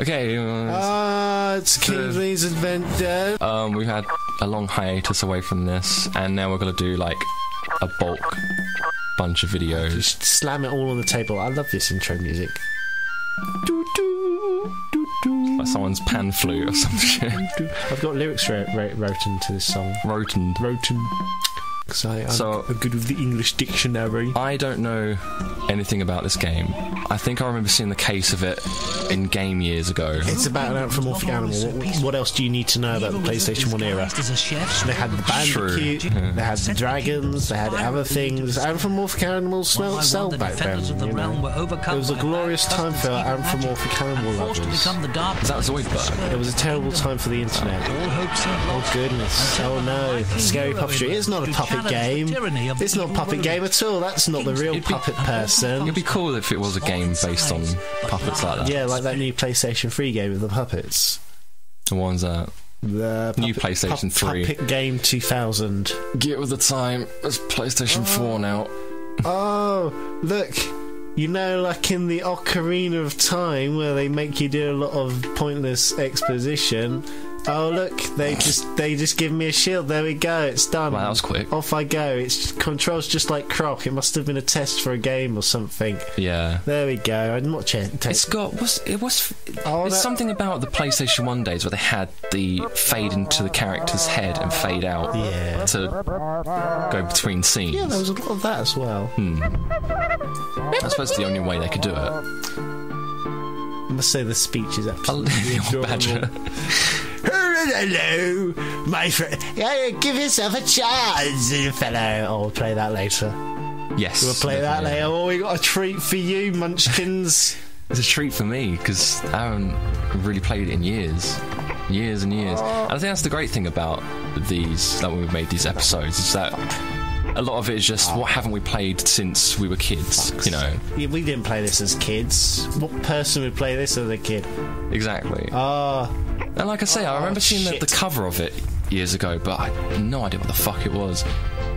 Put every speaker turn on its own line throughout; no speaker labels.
Okay, uh,
it's Kingsley's Adventure.
um, we've had a long hiatus away from this, and now we're gonna do like a bulk bunch of videos.
Just slam it all on the table. I love this intro music. Do, do, do, do,
Like someone's pan flute or some shit.
I've got lyrics wrote, wrote, wrote into this song.
Rotund.
Wrote Because I'm,
So-
good with the English dictionary.
I don't know anything about this game. I think I remember seeing the case of it in game years ago.
It's about an anthropomorphic animal. What, what else do you need to know about the PlayStation 1 era?
As a chef,
They had the bandicoot,
yeah.
they had the dragons, they had other things. Anthropomorphic animals smelled sell back then. You know? It was a glorious time for anthropomorphic animal lovers.
Is that Zoidberg?
It was a terrible time for the internet. Oh goodness! Oh no! Scary puppetry. It's not a puppet game. It's not a puppet game at all. That's not the real puppet person.
It'd be cool if it was a game based on puppets like that.
Yeah, like that new PlayStation 3 game with the puppets.
The ones that
The
New
puppet-
PlayStation 3.
Puppet Game 2000.
get with the time. It's PlayStation 4 now.
Oh, look. You know, like in the Ocarina of Time, where they make you do a lot of pointless exposition. Oh, look, they just they just give me a shield. There we go. It's done.
Wow, that was quick.
Off I go. It's controls just like Croc. It must have been a test for a game or something.
Yeah.
There we go. I'm not ch- te-
It's got what's it was
Oh,
it's
that-
something about the PlayStation One days where they had the fade into the character's head and fade out
Yeah.
to go between scenes.
Yeah, there was a lot of that as well. Hmm.
I suppose the only way they could do it.
I must say the speech is absolutely
badger.
Hello, my friend. Yeah, give yourself a chance, you fellow. Oh, we'll play that later.
Yes,
We'll play that later. Oh, we got a treat for you, Munchkins.
It's a treat for me because I haven't really played it in years, years and years. And I think that's the great thing about these that when we've made these episodes is that a lot of it is just what haven't we played since we were kids, you know?
Yeah, we didn't play this as kids. What person would play this as a kid?
Exactly.
Ah,
And like I say, I remember seeing the, the cover of it years ago, but I had no idea what the fuck it was.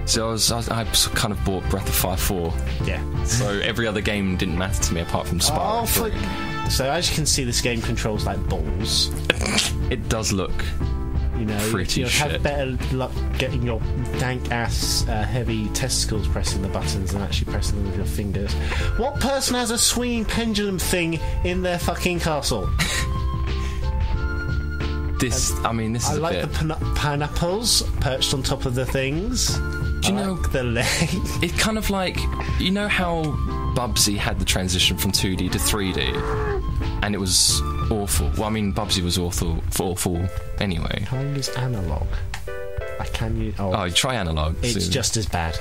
So I was, I, I kind of bought Breath of Fire 4.
yeah.
So every other game didn't matter to me apart from
Oh,
Spyro
fuck.
3.
So as you can see, this game controls like balls.
It does look
You know,
Pretty
you'll
shit.
have better luck getting your dank ass uh, heavy testicles pressing the buttons than actually pressing them with your fingers. What person has a swinging pendulum thing in their fucking castle?
this. I mean, this
I
is a
like
bit.
the pin- pineapples perched on top of the things.
Do you
I
know-
like the leg?
It kind of like you know how Bubsy had the transition from 2D to 3D, and it was awful. Well, I mean, Bubsy was awful, awful anyway.
Can I use analog? I can use. Oh,
Oh, try analog.
it's
soon.
just as bad.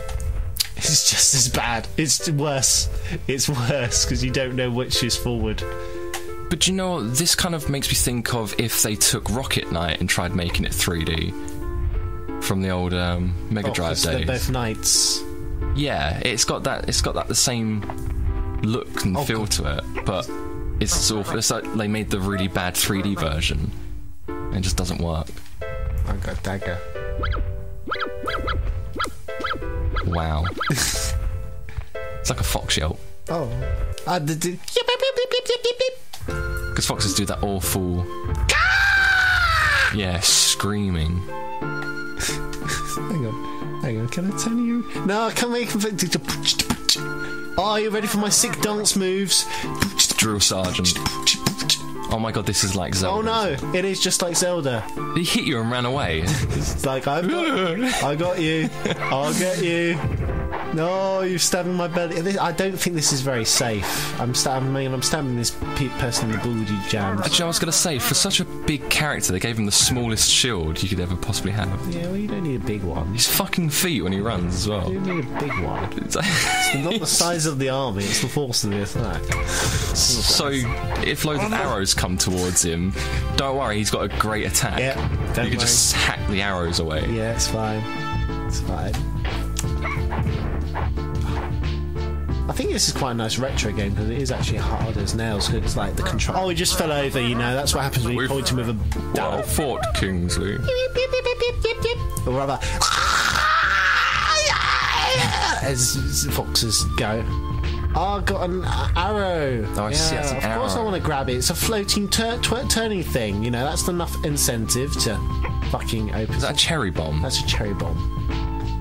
It's just as bad. It's worse. It's worse because you don't know which is forward.
But you know, this kind of makes me think of if they took Rocket Knight and tried making it 3D from the old um, Mega
Oh,
Drive
'cause they're
days.
both knights.
Yeah, it's got that. It's got that the same look and
Oh,
feel
God.
to it, but it's awful. It's like they made the really bad 3D version. and It just doesn't work.
I got dagger.
Wow. it's like a fox yelp.
Oh. I
Because foxes do that awful. Yeah, screaming.
Hang on. Hang on. Can I turn you? No, I can't make. Oh, you ready for my sick dance moves?
Drill sergeant. Oh my god, this is like Zelda.
Oh no, it is just like Zelda.
He hit you and ran away.
It's like I've got, I got you. I'll get you. No, you're stabbing my belly. I don't think this is very safe. I'm stabbing. I mean, I'm stabbing this pe- person in the booty.
Actually, I was going to say, for such a big character, they gave him the smallest shield you could ever possibly have.
Yeah, well, you don't need a big one.
His fucking feet when he runs as well.
You don't need a big one.
It's
not the size of the army; it's the force of the attack.
so, if loads of arrows come towards him, don't worry, he's got a great attack.
Yeah, don't
you can
worry.
just hack the arrows away.
Yeah, it's fine. It's fine. I think this is quite a nice retro game because it is actually hard as nails. 'cause it's like the control. Oh, he just fell over. You know, that's what happens when you
We've-
point him with a
Well
dagger.
fought, Kingsley.
Or rather, as foxes go. Oh, I got an arrow.
Oh, I see, that's an
Of course, I want to grab it. It's a floating tur- tw- turning thing. You know, that's enough incentive to fucking open.
Is that a cherry bomb?
That's a cherry bomb,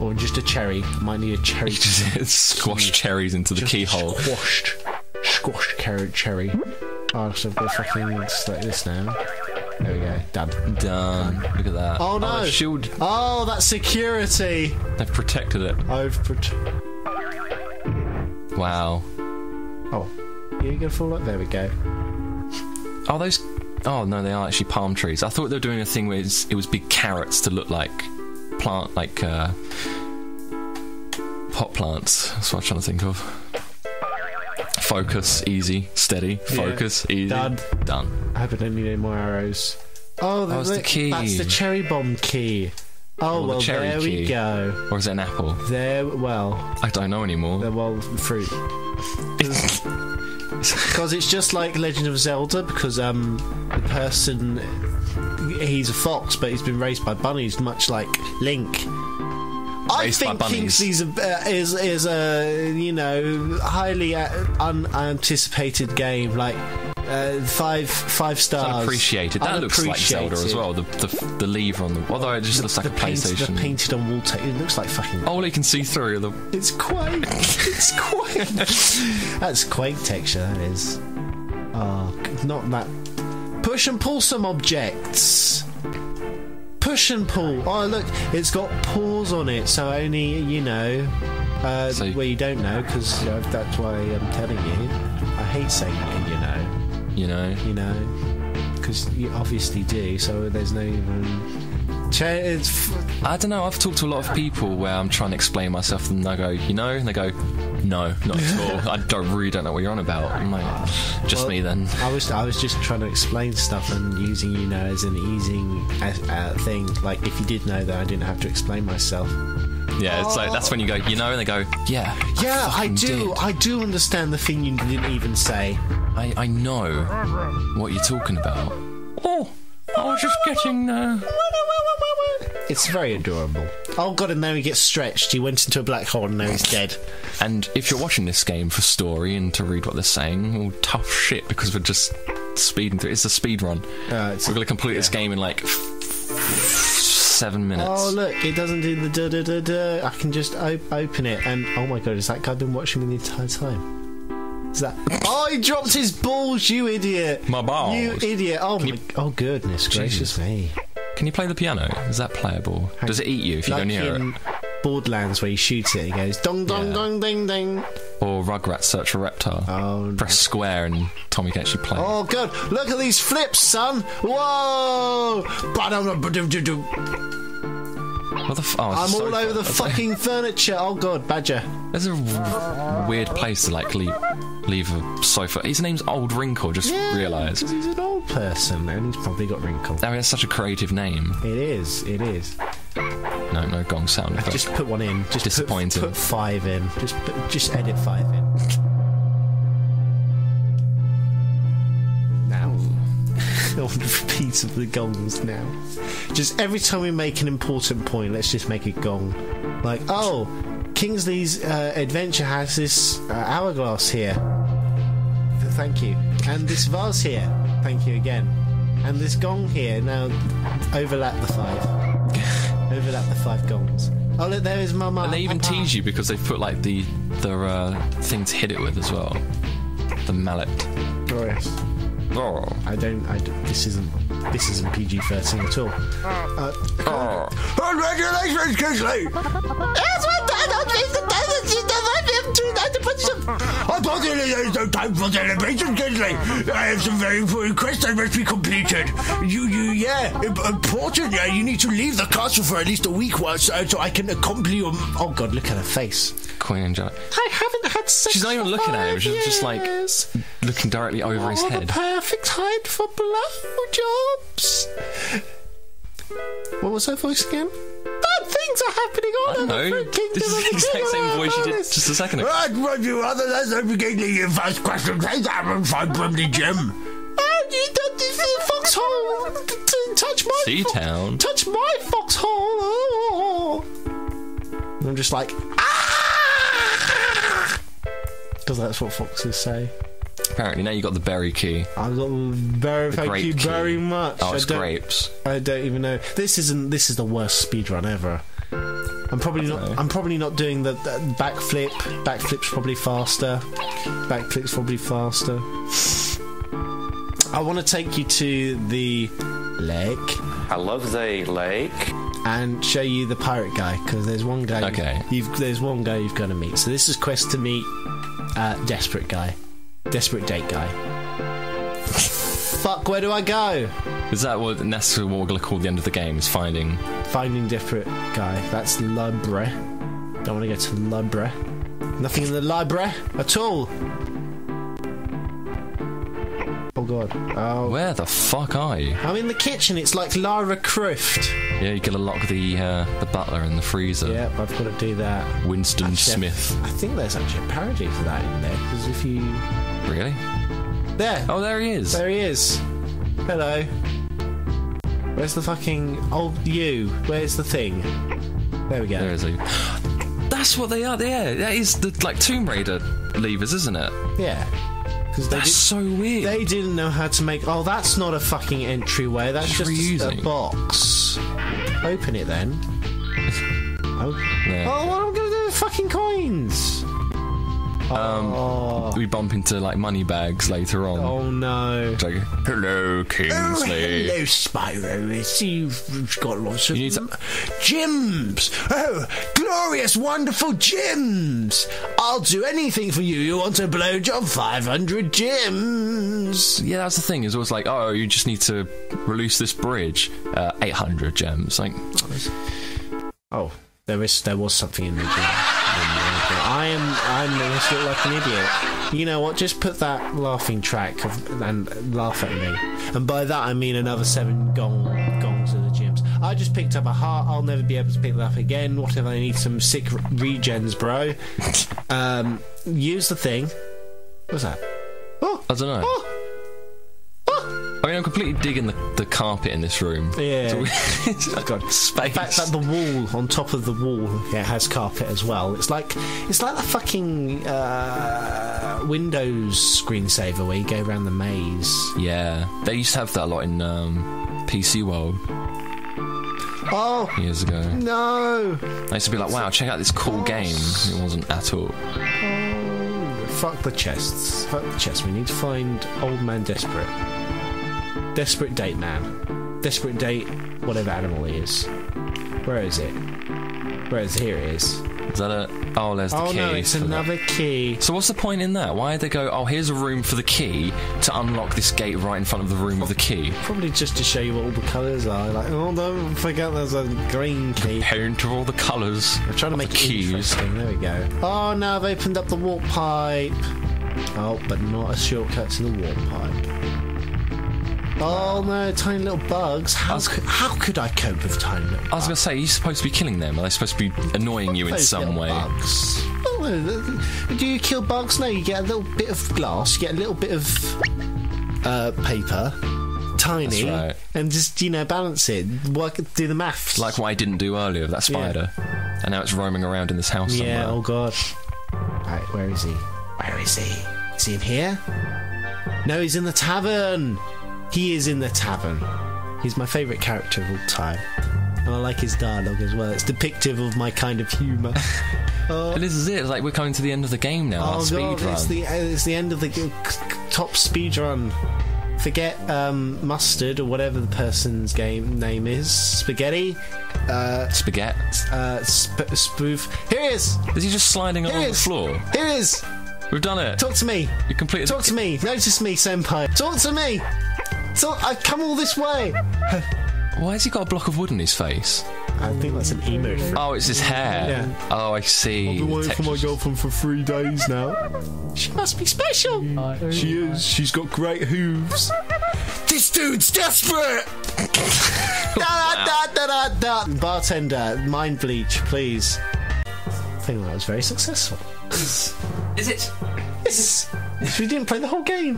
or just a cherry. Might need a cherry.
You just squash cherries into the
Just
keyhole.
Squashed, squashed carrot cherry. Oh, so I've got fucking like this now. There we go. Done.
Done. Look at that.
Oh no!
Oh, the shield.
Oh, that's security.
They've protected it.
I've put.
Wow.
Oh, you're gonna fall up. There we go.
Are those? Oh no, they are actually palm trees. I thought they were doing a thing where it was big carrots to look like plant, like uh, pot plants. That's what I'm trying to think of. Focus, easy, steady. Focus, easy.
Done.
Done.
I hope I don't need any more arrows. Oh,
That was the key.
That's the cherry bomb key. Oh,
the
well,
cherry
there we go.
Or is it an apple?
There, well,
I don't know anymore.
the well fruit. Because it's just like Legend of Zelda. Because um, the person he's a fox, but he's been raised by bunnies, much like Link. I think. Kingsley's a, uh, is is a you know highly uh, unanticipated game. Like uh, five five stars.
Unappreciated. That looks like Zelda as well. The, the the lever on the although it just looks like
the
a
paint-
PlayStation.
The painted on wall tape. It looks like fucking.
All you can see through the
It's quite. it's quite. That's quake texture. That is. Oh, not that. Push and pull some objects. Push and pull. Oh, look, it's got paws on it, so only you know. Uh,
So-
well, you don't know because uh, that's why I'm telling you. I hate saying it, you know.
you know.
You know, because you obviously do. So there's no even. Ch- It's f-
I don't know. I've talked to a lot of people where I'm trying to explain myself, and I go, you know, and they go, no, not at all. I don't really don't know what you're on about. I'm like, just
Well,
me then.
I was I was just trying to explain stuff and using you know as an easing uh, uh, thing. Like if you did know that I didn't have to explain myself.
Yeah, it's like that's when you go, you know, and they go, yeah,
Yeah, I
fucking
do.
did.
I do understand the thing you didn't even say.
I I know what you're talking about. Oh, I was just getting. Uh...
It's very adorable. Oh god, and now he gets stretched. He went into a black hole and now he's dead.
And if you're watching this game for story and to read what they're saying, well, tough shit because we're just speeding through. It's a speed run.
Uh, it's-
We're gonna complete this game in like f- seven minutes.
Oh look, it doesn't do the da da da da. I can just op- open it and oh my god, has that guy been watching me the entire time? Is that? Oh, he dropped his balls, you idiot!
My balls.
You idiot! Oh my!
you-
Oh goodness gracious
Jesus.
me!
Can you play the piano? Is that playable? Does it eat you if you go near
in
it?
Borderlands where you shoot it, it goes dong dong
Yeah.
dong ding ding.
Or Rugrats Search for Reptar?
Oh,
Press square and Tommy can actually play.
oh god! Look at these flips, son! Whoa!
What the f- oh,
I'm
a
all over the fucking furniture. Oh god, Badger.
There's a weird place to like leave, leave a sofa. His name's Old Wrinkle. Just realised.
because he's an old person and he's probably got wrinkles.
I mean, that's such a creative name.
It is. It is.
No, no gong sound. effect.
Just put one in. Just put-
Disappointing.
Put, five in. Just put, just edit five in. Now. I want repeats of the gongs now. Just every time we make an important point, let's just make a gong. Like, oh, Kingsley's uh, adventure has this uh, hourglass here. Th- Thank you. And this vase here. Thank you again. And this gong here. Now, overlap the five. overlap the five gongs. Oh, look, there is Mama.
and they even
Papa.
tease you because they've put like the the uh, thing to hit it with as well. The mallet.
Oh, yes.
Oh.
I don't. I don't- this isn't. This isn't PG thirteen at all. Uh,
Oh.
Congratulations, Kingsley!
There is no time for celebration, Kingsley. I have some very important quests that must be completed. You, you, yeah, important. Yeah, you need to leave the castle for at least a week while, so, so I can accompany your.
Oh God, look at her face.
Queen Angelica.
I haven't had sex.
She's not even looking at him. She's just like looking directly over oh, his
Oh,
head.
the perfect height for blowjobs. What was her voice again? Bad things are happening all
I don't
over
know.
the kingdom.
This is the exact same voice you did just a second ago.
Right, what you other than the beginning, your first question, please, I will find from the gym.
And you don't do the foxhole. T- t- touch my fo-
Seatown.
touch my foxhole. Oh. And I'm just like, ah! because that's what foxes say.
Apparently, now you got the berry key.
I've got very thank
grape
you
key.
very much.
Oh,
I
it's
don't,
grapes.
I don't even know. This isn't. This is the worst speedrun ever. I'm probably not.
know.
I'm probably not doing the, the backflip. Backflip's probably faster. Backflip's probably faster. I want to take you to the lake
I love the lake.
and show you the pirate guy because there's one guy.
Okay.
You've there's one guy you've got to meet. So this is quest to meet uh, desperate guy, desperate date guy. Fuck, where do I go?
Is that what necessarily what we're going to call the end of the game? Is finding?
Finding desperate guy. That's the library. Don't want to go to the library. Nothing in the library at all. Oh god. Oh.
Where the fuck are you?
I'm in the kitchen. It's like Lara Croft.
Yeah, you gotta lock the uh, the butler in the freezer.
Yep, I've got to do that.
Winston
Actually,
Smith.
I think there's actually a parody for that in there because if you
Really?
there,
Oh, there he is.
there he is. Hello. Where's the fucking old you? Where's the thing? There we go.
There is he. That's what they are. Yeah, that is the like Tomb Raider levers, isn't it?
Yeah. Because they
That's
did,
so weird.
they didn't know how to make. Oh, that's not a fucking entryway. That's
Just
just a
reusing.
box. Open it then. Oh,
Yeah.
oh what am I gonna do with fucking coins?
Um,
Oh,
we bump into like money bags later on.
oh no.
It's like, hello, Kingsley.
hello, Spyro. I see you've got lots of
You need to-
gems. Oh, glorious, wonderful gems. I'll do anything for you. You want to blow a blowjob? 500 gems.
Yeah, that's the thing. Is always like, oh, you just need to release this bridge. Uh, Eight hundred gems. Like,
Oh, there is there was something in the gym. I am I must look like an idiot. You know what? Just put that laughing track of, and laugh at me. And by that I mean another seven gong gongs of the gyms. I just picked up a heart. I'll never be able to pick that up again. What if I need some sick regens, bro? Um, use the thing. What's that? Oh,
I don't know.
oh,
mean, I'm completely digging the, the carpet in this room.
Yeah.
So we- it's like
God.
space.
In fact, that the wall on top of the wall yeah, has carpet as well. It's like it's like the fucking uh, Windows screensaver where you go around the maze.
yeah, they used to have that a lot in um, PC World
Oh
years ago.
no!
I used to be like, wow, check out this cool game. It wasn't at all.
Oh, fuck the chests. Fuck the chests. We need to find old man desperate. Desperate date man. Desperate date. Whatever animal he is. Where is it? Where is here? It is.
Is that a? Oh, there's the
Oh
key.
no! It's
for that.
another key.
So what's the point in that? Why did they go? Oh, here's a room for the key to unlock this gate right in front of the room of the key.
Probably just to show you what all the colours are. Like, oh, don't forget there's a green key.
Parent of all the colours.
I'm trying to make
the keys.
interesting. There we go. Oh, now I've opened up the warp pipe. Oh, but not a shortcut to the warp pipe. Oh no, tiny little bugs. How,
was-
could, how could I cope with tiny little bugs?
I was going to say, you're supposed to be killing them. Are they supposed to be annoying you in some way?
Bugs. Oh, Do you kill bugs? No, you get a little bit of glass, you get a little bit of uh, paper, tiny,
right.
and just, you know, balance it. Work, do the maths.
Like what I didn't do earlier with that spider. And now it's roaming around in this house
Yeah,
somewhere.
oh god. Right, where is he? Where is he? Is he in here? No, he's in the tavern! He is in the tavern. He's my favourite character of all time. And I like his dialogue as well. It's depictive of my kind of humour.
And this is it. It's like we're coming to the end of the game now.
oh
speed
god, it's the, uh, it's the end of the top speed run. Forget um, mustard or whatever the person's game name is. Spaghetti. Uh,
Spaghetti.
uh, sp- spoof. Here he is.
Is he just sliding along the floor?
Here he is.
We've done it.
Talk to me.
You completed.
Talk to me. Notice me, senpai. Talk to me. Talk. I've come all this way.
Why has he got a block of wood in his face?
I think that's an emo.
Oh, it's his hair.
Yeah.
Oh, I see.
I've been waiting for my girlfriend for three days now. She must be special. She is. She's got great hooves.
This dude's desperate.
da, da, da, da, da. Bartender, mind bleach, please. I think that was very successful.
Is it?
Yes. We didn't play the whole game.